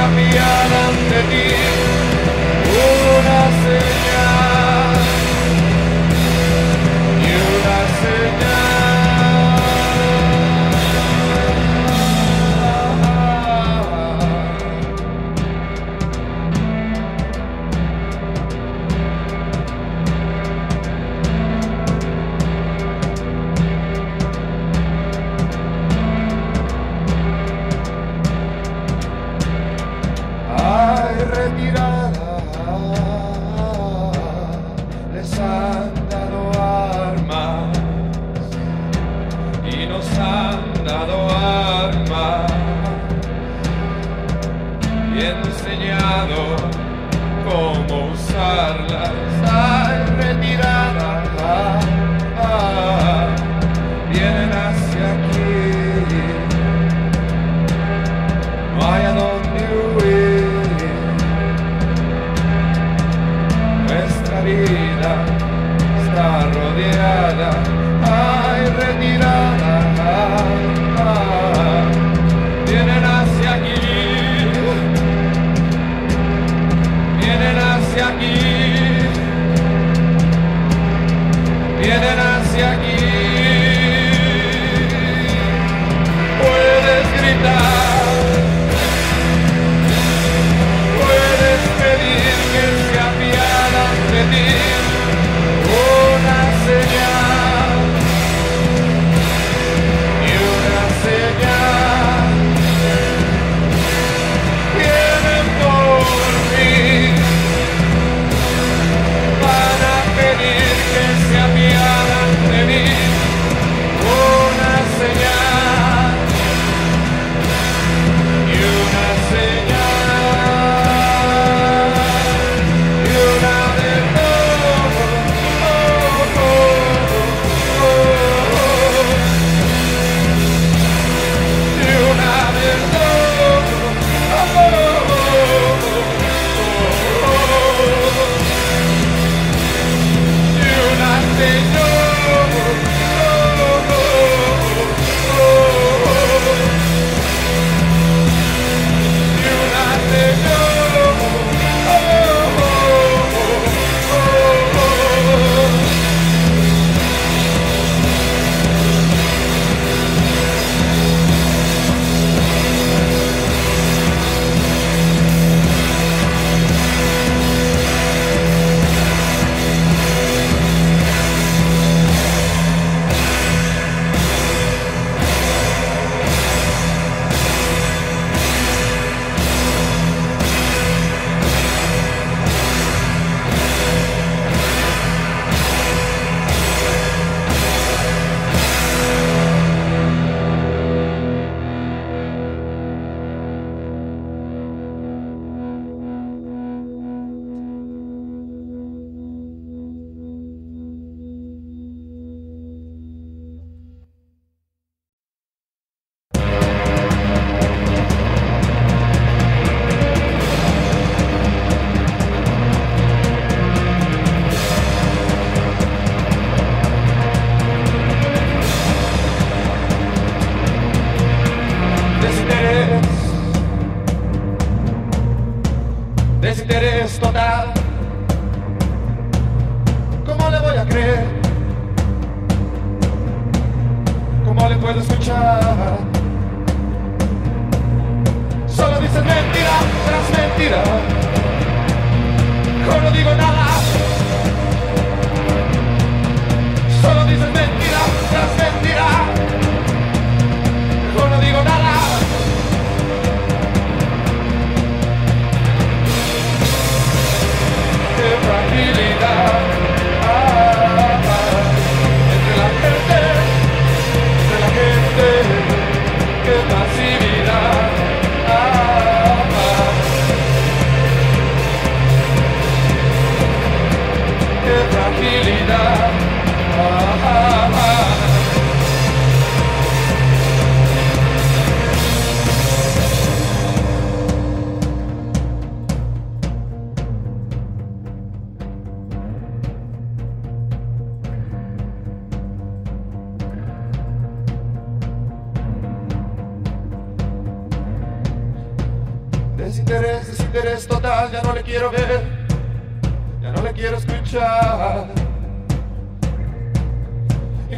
cambiarán de ti.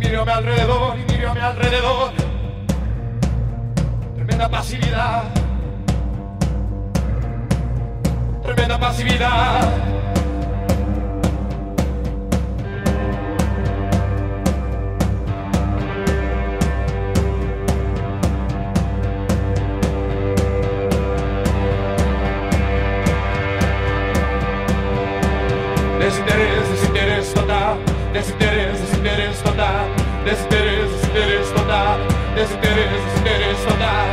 miro a mi alrededor, y miro a mi alrededor. Tremenda pasividad. Tremenda pasividad. Desinterés, desinterés total, desinterés. desideri sfătat, desideri, desideri sfătat, desideri, desideri sfătat,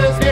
Father's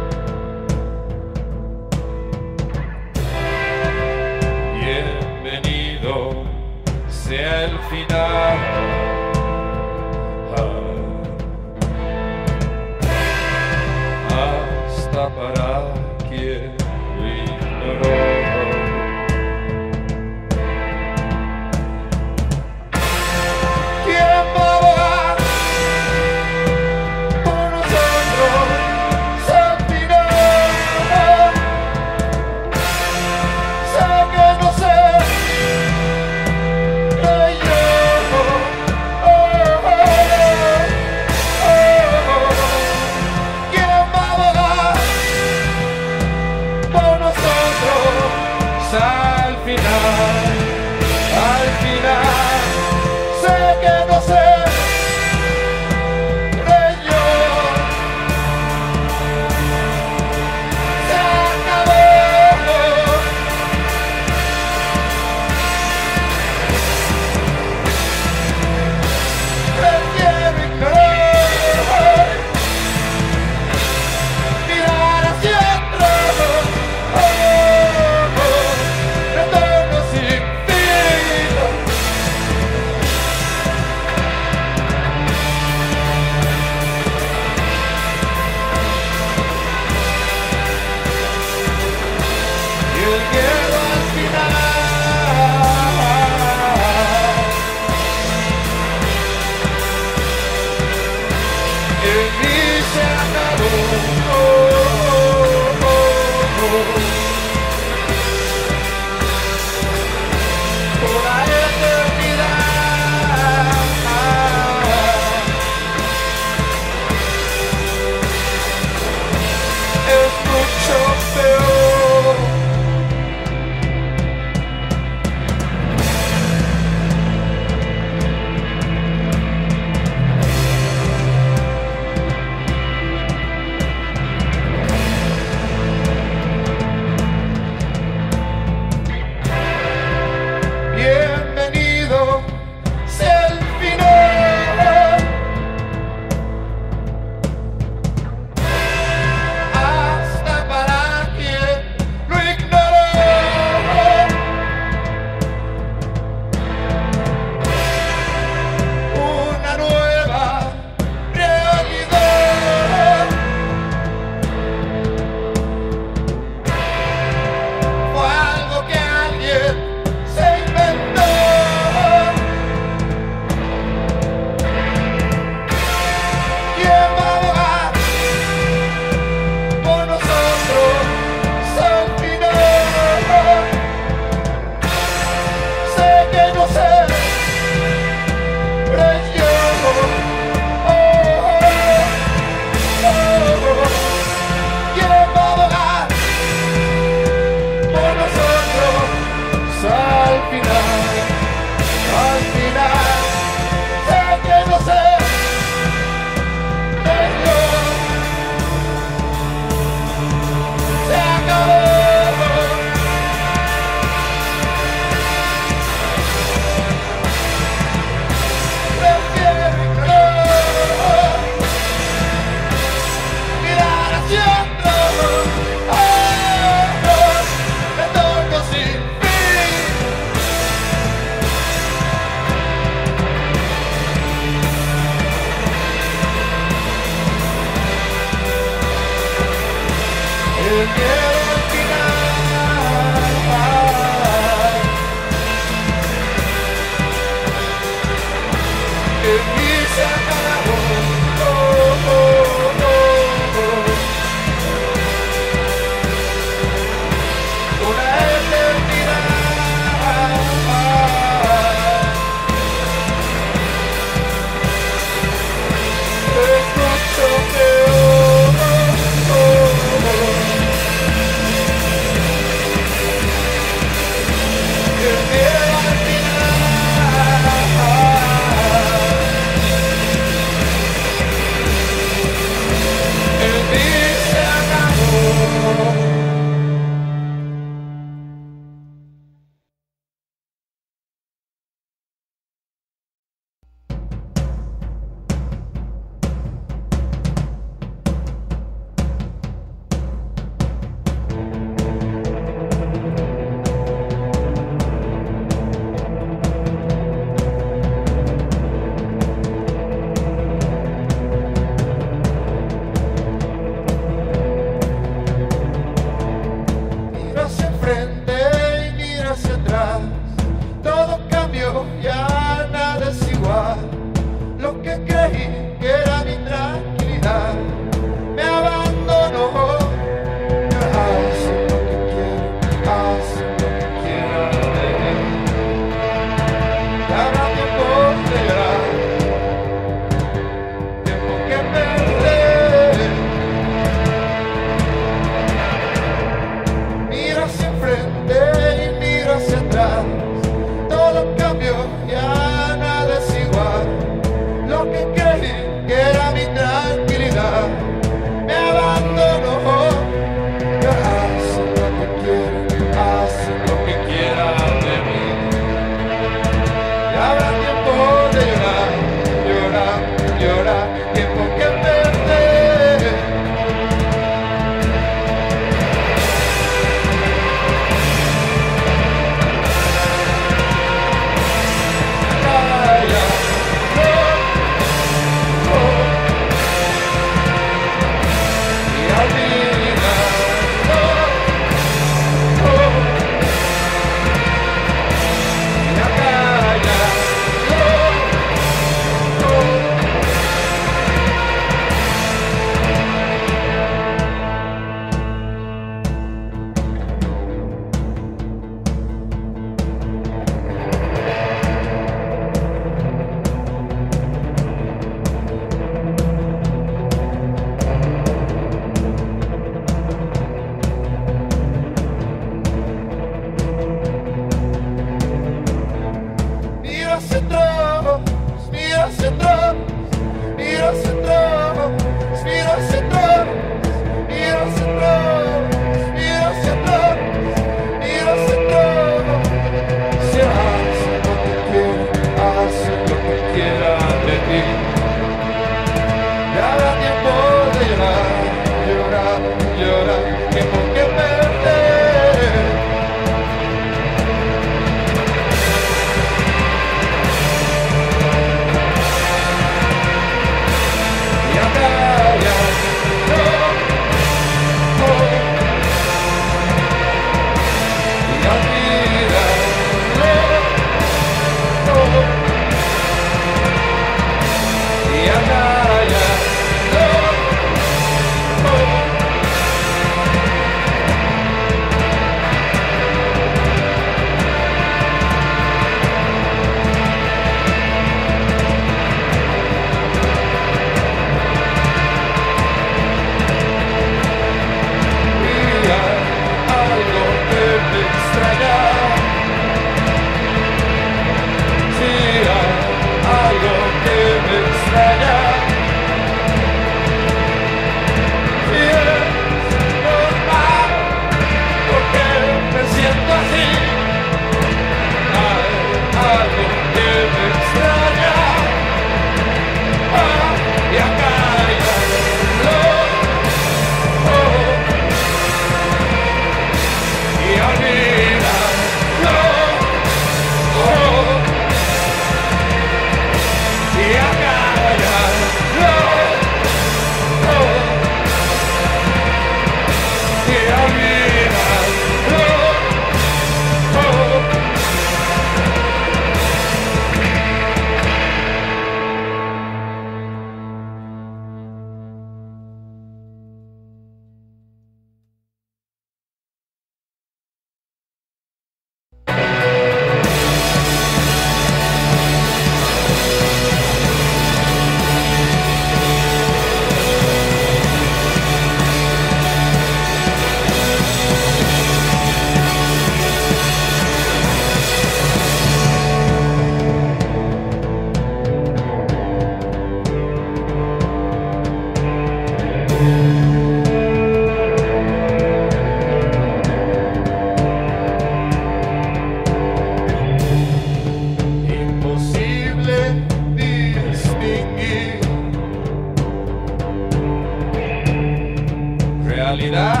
Navidad.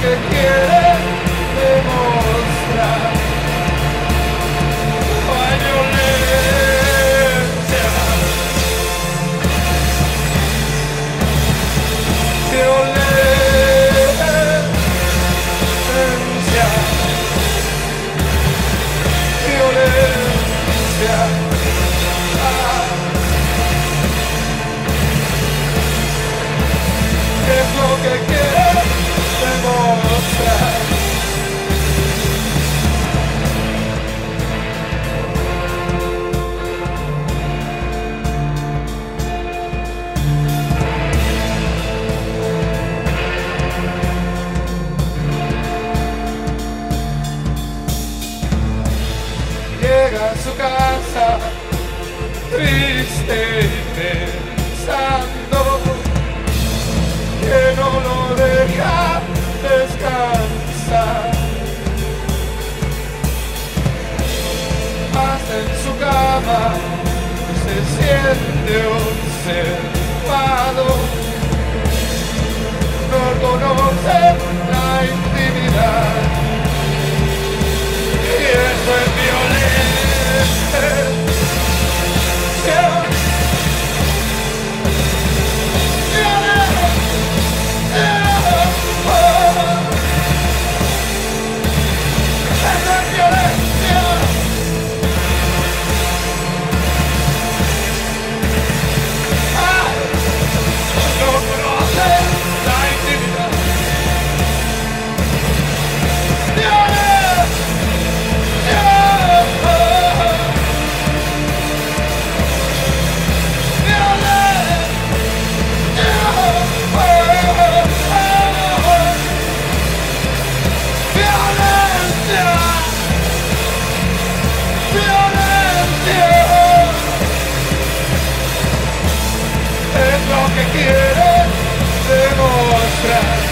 to hear quiere demostrar.